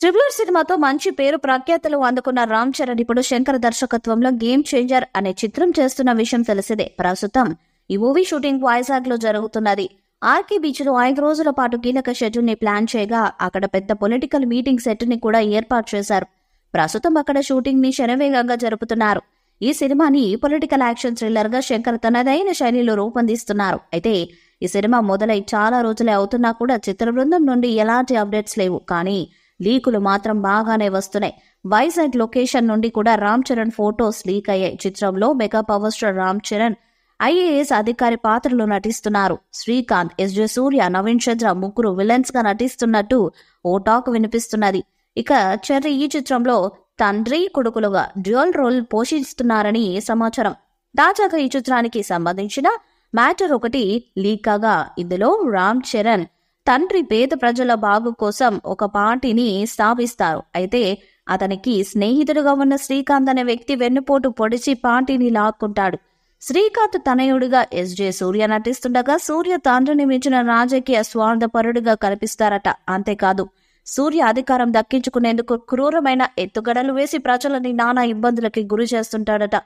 ట్రిబులర్ సినిమాతో మంచి పేరు ప్రఖ్యాతలు అందుకున్న రామ్ చరణ్ ఇప్పుడు శంకర్ దర్శకత్వంలో గేమ్ చేంజర్ అనే చిత్రం చేస్తున్న విషయం తెలిసిందే. ప్రస్తుతం ఈ మూవీ షూటింగ్ వైజాగ్లో జరుగుతున్నది. ఆర్కే బీచ్లో ఐదు రోజుల పాటు కీలక షెడ్యూల్ని ప్లాన్ చేయగా అక్కడ పెద్ద పొలిటికల్ మీటింగ్ సెట్ని కూడా ఏర్పాటు చేశారు. ప్రస్తుతం అక్కడ షూటింగ్ని శరవేగంగా జరుపుతున్నారు. ఈ సినిమాని పొలిటికల్ యాక్షన్ థ్రిల్లర్గా శంకర్ తనదైన శైలిలో రూపొందిస్తున్నారు. అయితే ఈ సినిమా మొదలై చాలా రోజులే అవుతున్నా కూడా చిత్ర బృందం నుండి ఎలాంటి అప్డేట్స్ లేవు. కానీ లీకులు మాత్రం బాగానే వస్తున్నాయి. వైజాగ్ లొకేషన్ నుండి కూడా రామ్ చరణ్ ఫొటోస్ లీక్ అయ్యాయి. చిత్రంలో mega power star Ram Charan IAS అధికారి పాత్రలో నటిస్తున్నారు. శ్రీకాంత్ ఎస్జే సూర్య నవీన్ చంద్ర ముగ్గురు విలన్స్గా నటిస్తున్నట్టు ఓ టాక్ వినిపిస్తున్నది. ఇక చెర్రి ఈ చిత్రంలో తండ్రి కొడుకులుగా డ్యూయల్ రోల్ పోషిస్తున్నారని సమాచారం? తాజాగా ఈ చిత్రానికి సంబంధించిన మ్యాటర్ ఒకటి లీక్ కాగా ఇందులో రామ్ చరణ్ తండ్రి పేద ప్రజల బాగు కోసం ఒక పార్టీని స్థాపిస్తారు. అయితే అతనికి స్నేహితుడుగా ఉన్న శ్రీకాంత్ అనే వ్యక్తి వెన్నుపోటు పొడిచి పార్టీని లాక్కుంటాడు. శ్రీకాంత్ తనయుడిగా ఎస్జే సూర్య నటిస్తుండగా సూర్య తండ్రిని మించిన రాజకీయ స్వార్థపరుడిగా కనిపిస్తారట. అంతేకాదు సూర్య అధికారం దక్కించుకునేందుకు క్రూరమైన ఎత్తుగడలు వేసి ప్రజలని నానా ఇబ్బందులకి గురి చేస్తుంటాడట.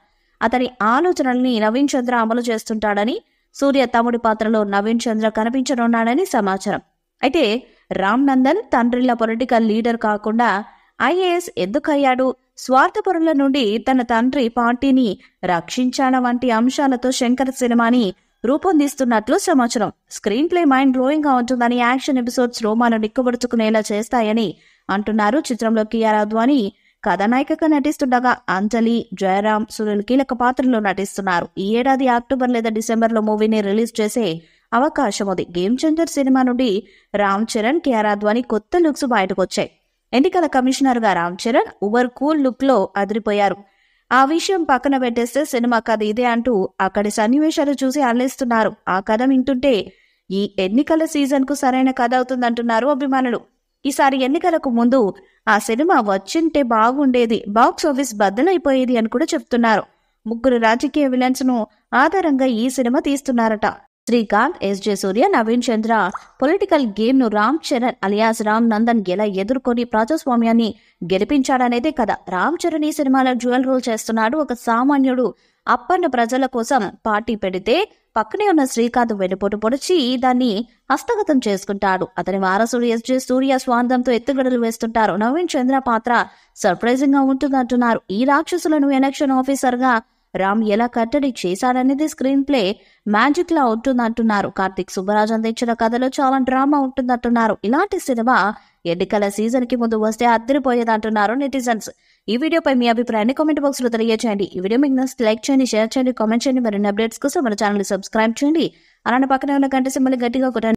అతని ఆలోచనల్ని నవీన్ చంద్ర అమలు చేస్తుంటాడని సూర్య తమ్ముడి పాత్రలో నవీన్ చంద్ర కనిపించనున్నాడని సమాచారం. అయితే రామ్ నందన్ తండ్రిల పొలిటికల్ లీడర్ కాకుండా ఐఏఎస్ ఎందుకయ్యాడు? స్వార్థపరుల నుండి తన తండ్రి పార్టీని రక్షించాల వంటి అంశాలతో శంకర్ సినిమాని రూపొందిస్తున్నట్లు సమాచారం. స్క్రీన్ ప్లే మైండ్ బ్లోయింగ్గా ఉంటుందని యాక్షన్ ఎపిసోడ్స్ రోమాను నిక్కుబడుచుకునేలా చేస్తాయని అంటున్నారు చిత్రంలో కియారా అద్వానీ కథానాయికగా నటిస్తుండగా అంజలి జయరాం సునీల్ కీలక పాత్రలో నటిస్తున్నారు. ఈ ఏడాది అక్టోబర్ లేదా డిసెంబర్లో మూవీని రిలీజ్ చేసే అవకాశం ఉంది. గేమ్ చేంజర్ సినిమా నుండి రామ్ చరణ్ కియారా అద్వాని కొత్త లుక్స్ బయటకు వచ్చాయి ఎన్నికల కమిషనర్గా రామ్ చరణ్ ఉవర్ కూల్ లుక్లో అదిరిపోయారు. ఆ విషయం పక్కన పెట్టేస్తే సినిమా కథ ఇదే అంటూ అక్కడి సన్నివేశాలు చూసి అల్లేస్తున్నారు. ఆ కథ వింటుంటే ఈ ఎన్నికల సీజన్కు సరైన కథ అవుతుందంటున్నారు అభిమానులు. ఈసారి ఎన్నికలకు ముందు ఆ సినిమా వచ్చింటే బాగుండేది బాక్స్ ఆఫీస్ బద్దలైపోయేది అని కూడా చెప్తున్నారు. ముగ్గురు రాజకీయ విలన్స్ను ఆధారంగా ఈ సినిమా తీస్తున్నారట. శ్రీకాంత్ ఎస్జే సూర్య నవీన్ చంద్ర. పొలిటికల్ గేమ్ను రామ్ చరణ్ అలియాస్ రామ్ నందన్ ఎలా ఎదుర్కొని ప్రజాస్వామ్యాన్ని గెలిపించాడనేదే కదా రామ్ చరణ్ ఈ సినిమాలో జ్యువెల్ రోల్ చేస్తున్నాడు. ఒక సామాన్యుడు అప్పన్న ప్రజల కోసం పార్టీ పెడితే పక్కనే ఉన్న శ్రీకాంత్ వెనుపోటు పొడిచి దాన్ని హస్తగతం చేసుకుంటాడు. అతని వారసుడు ఎస్జే సూర్య స్వార్థంతో ఎత్తుగడలు వేస్తుంటారు. నవీన్ చంద్ర పాత్ర సర్ప్రైజింగ్గా ఉంటుందంటున్నారు. ఈ రాక్షసులను ఎలక్షన్ ఆఫీసర్గా రామ్ ఎలా కట్టడి చేశాడనేది స్క్రీన్ ప్లే మ్యాజిక్ లా ఉంటుందంటున్నారు. కార్తిక్ సుబ్బరాజ్ అందించిన కథలో చాలా డ్రామా ఉంటుందంటున్నారు. ఇలాంటి సినిమా ఎన్నికల సీజన్కి ముందు వస్తే అద్దరిపోయేదంటున్నారు నెటిజన్స్. ఈ వీడియోపై మీ అభిప్రాయాన్ని కామెంట్ బాక్స్లో తెలియజేయండి ఈ వీడియో మీకు నచ్చితే లైక్ చేయండి షేర్ చేయండి కామెంట్ చేయండి. మరిన్ని అప్డేట్స్ కోసం మన ఛానల్ సబ్స్క్రైబ్ చేయండి. అలానే పక్కనే ఉన్న గంట సింబల్ గట్టిగా కొట్టండి.